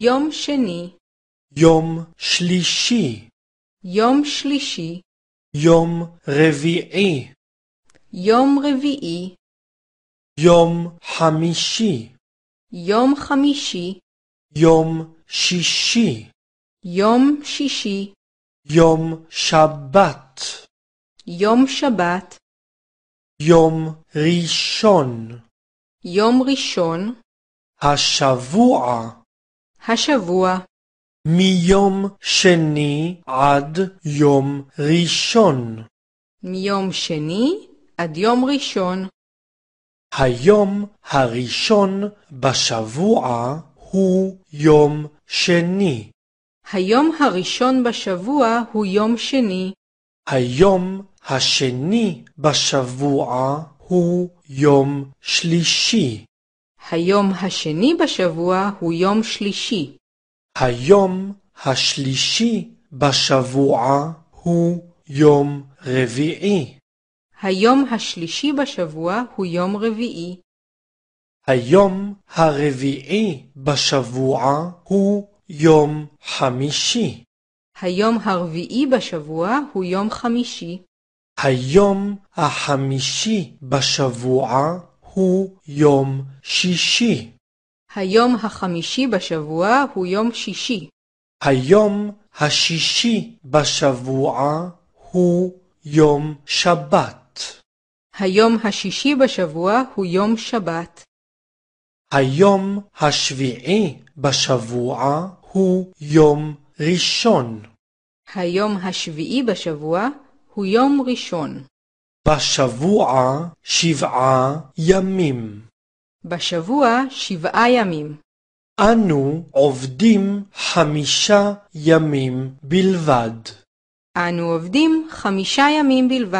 יום שני, יום שלישי, יום שלישי, יום רביעי, יום רביעי, יום חמישי, יום חמישי, יום שישי, יום שישי, יום שבת, יום שבת, יום ראשון, יום ראשון, השבוע, השבוע, מיום שני עד יום ראשון. מיום שני עד יום ראשון. היום הראשון בשבוע הוא יום שני. היום הראשון בשבוע הוא יום שני. היום השני בשבוע הוא יום שלישי. היום השני בשבוע הוא יום שלישי. היום השלישי בשבוע הוא יום רביעי. היום השלישי בשבוע הוא יום רביעי. היום הרביעי בשבוע הוא יום חמישי. היום הרביעי בשבוע הוא יום חמישי. היום החמישי בשבוע הוא יום שישי. היום החמישי בשבוע הוא יום שישי. היום השישי בשבוע הוא יום שבת. היום השישי בשבוע הוא יום שבת. היום השביעי בשבוע הוא יום ראשון. היום השביעי בשבוע הוא יום ראשון. בשבוע שבעה ימים. בשבוע שבעה ימים. אנו עובדים חמישה ימים בלבד. אנו עובדים חמישה ימים בלבד.